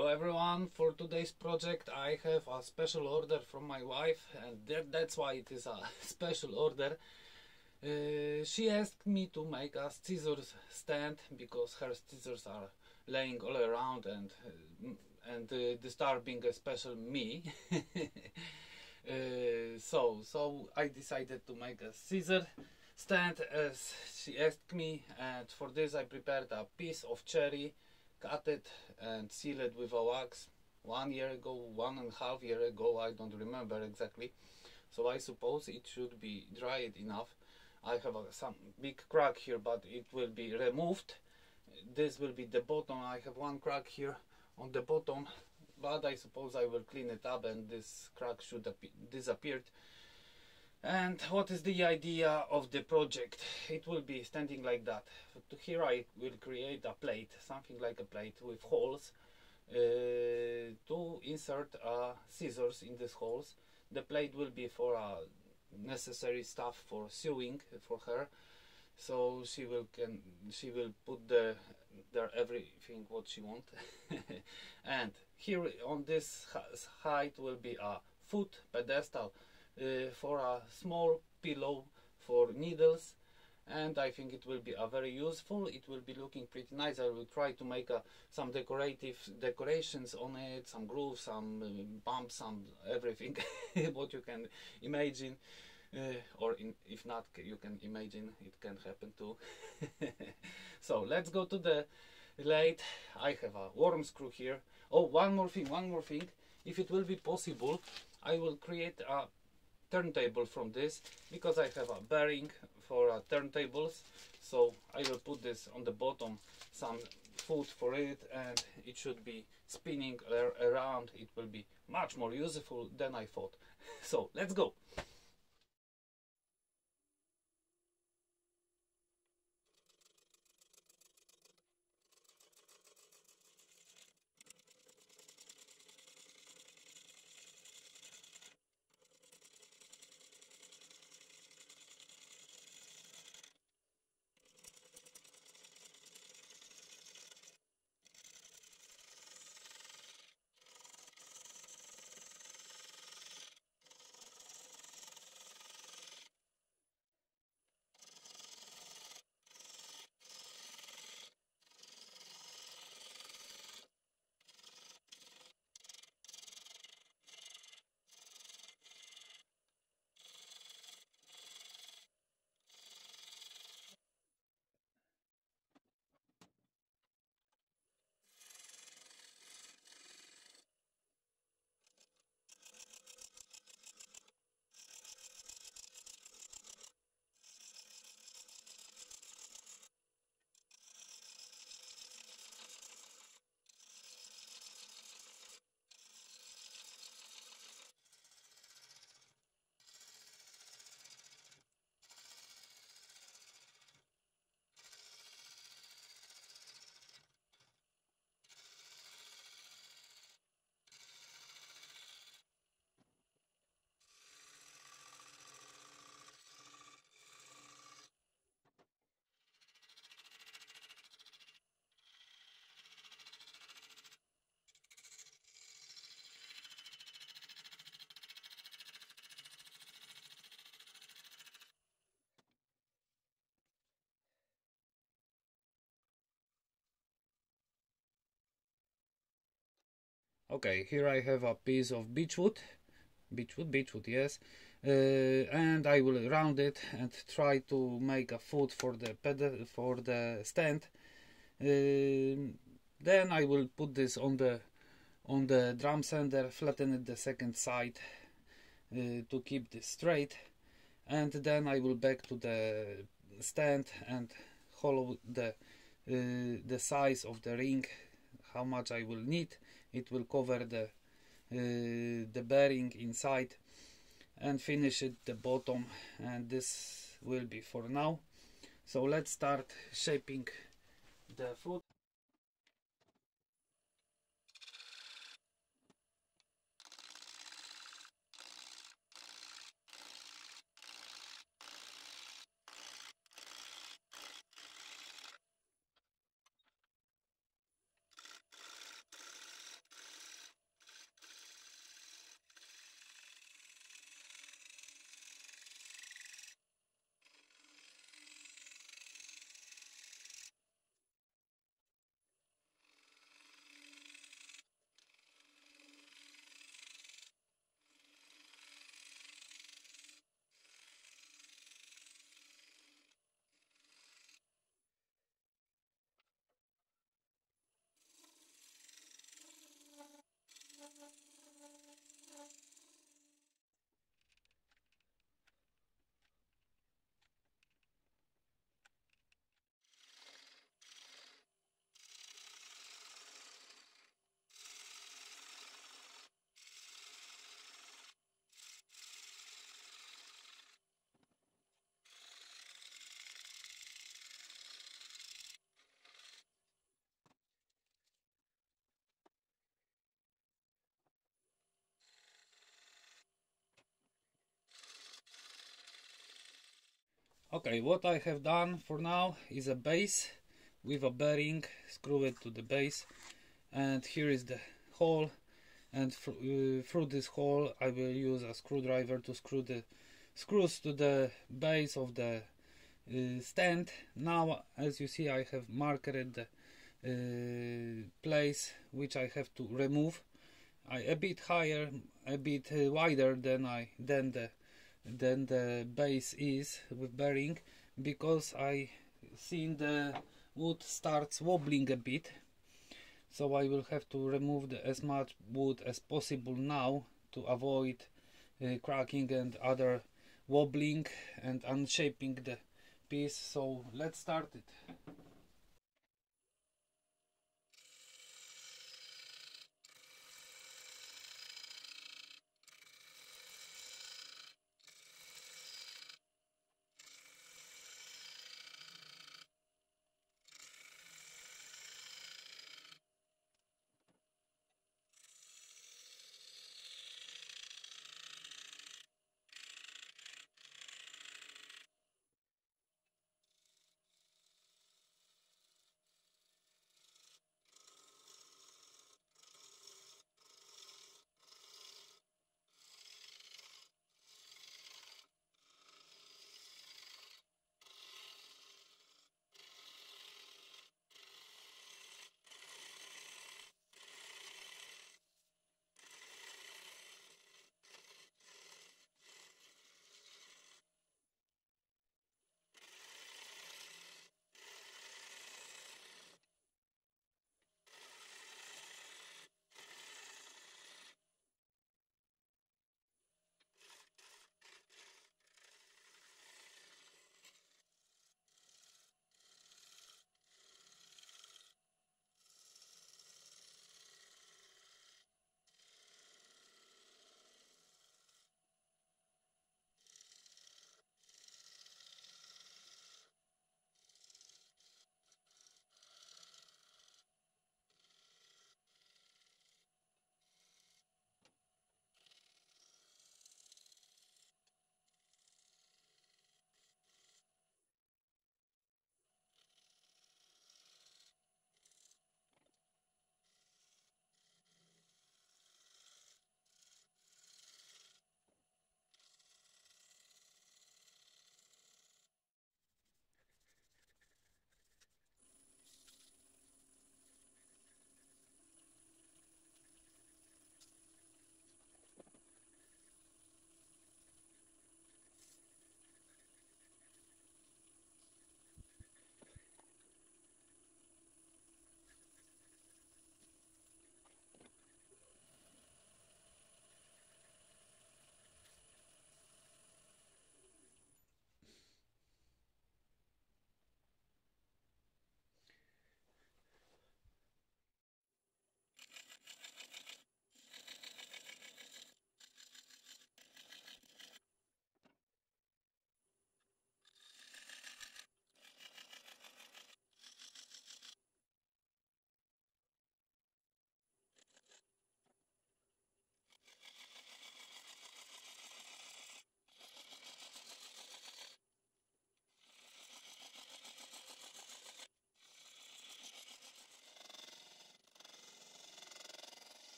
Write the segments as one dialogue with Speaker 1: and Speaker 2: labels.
Speaker 1: Hello everyone, for today's project I have a special order from my wife and that, that's why it is a special order. Uh, she asked me to make a scissors stand because her scissors are laying all around and uh, and uh, disturbing especially me. Uh, so so I decided to make a scissor stand as she asked me and for this I prepared a piece of cherry cut it and seal it with a wax. One year ago one and a half year ago I don't remember exactly. So I suppose it should be dried enough. I have a, some big crack here but it will be removed. This will be the bottom. I have one crack here on the bottom but I suppose I will clean it up and this crack should disappear and what is the idea of the project? It will be standing like that. Here I will create a plate something like a plate with holes. Uh, to insert uh, scissors in these holes. The plate will be for uh, necessary stuff for sewing for her. So she will can she will put the there everything what she want. And here on this height will be a foot pedestal for a small pillow for needles and I think it will be a very useful. It will be looking pretty nice. I will try to make a, some decorative decorations on it some grooves some uh, bumps some everything what you can imagine uh, or in, if not you can imagine it can happen too. So let's go to the lathe I have a worm screw here. Oh one more thing one more thing. If it will be possible I will create a turntable from this because I have a bearing for uh, turntables. So I will put this on the bottom some food for it and it should be spinning around. It will be much more useful than I thought. So let's go okay here I have a piece of beechwood. Beechwood beechwood yes. Uh, and I will round it and try to make a foot for the pedal for the stand. Uh, then I will put this on the on the drum sander flatten it the second side uh, to keep this straight. And then I will back to the stand and hollow the uh, the size of the ring how much I will need it will cover the uh, the bearing inside and finish it the bottom and this will be for now. So let's start shaping the foot okay what I have done for now is a base with a bearing screw it to the base and here is the hole and uh, through this hole I will use a screwdriver to screw the screws to the base of the uh, stand. Now as you see I have marked the uh, place which I have to remove. I, a bit higher a bit uh, wider than I than the than the base is with bearing because I seen the wood starts wobbling a bit. So I will have to remove the, as much wood as possible now to avoid uh, cracking and other wobbling and unshaping the piece. So let's start it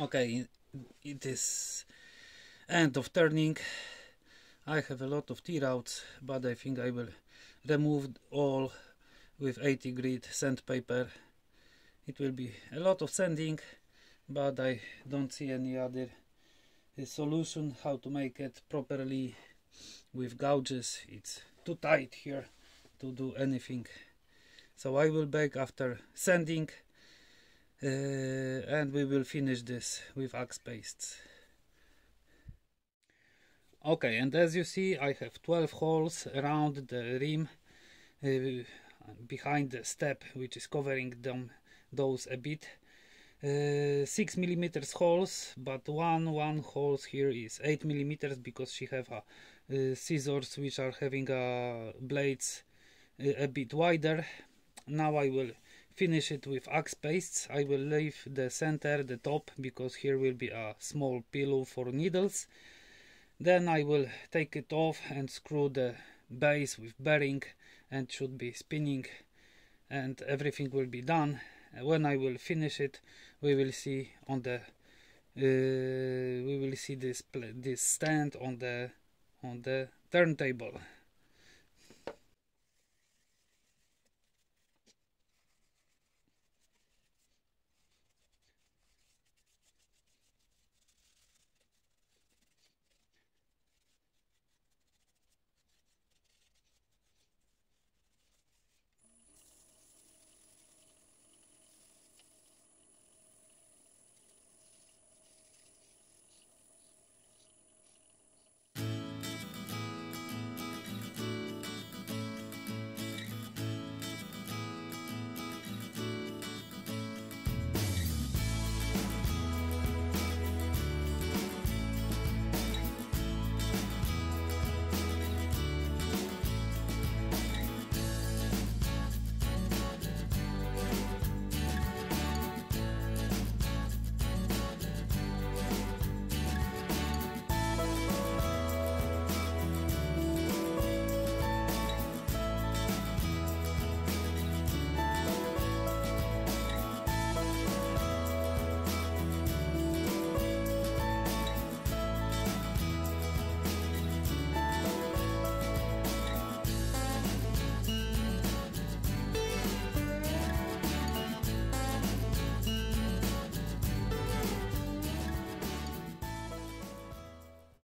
Speaker 1: okay it is end of turning. I have a lot of tear-outs but I think I will remove all with 80 grit sandpaper. It will be a lot of sanding but I don't see any other uh, solution how to make it properly with gouges. It's too tight here to do anything. So I will back after sanding uh, and we will finish this with wax pastes. Okay and as you see I have 12 holes around the rim uh, behind the step which is covering them those a bit. Uh, 6 millimeters holes but one one holes here is 8 millimeters because she have a, uh, scissors which are having uh, blades a, a bit wider. Now I will finish it with wax pastes. I will leave the center the top because here will be a small pillow for needles. Then I will take it off and screw the base with bearing and should be spinning and everything will be done. When I will finish it we will see on the uh, we will see this this stand on the on the turntable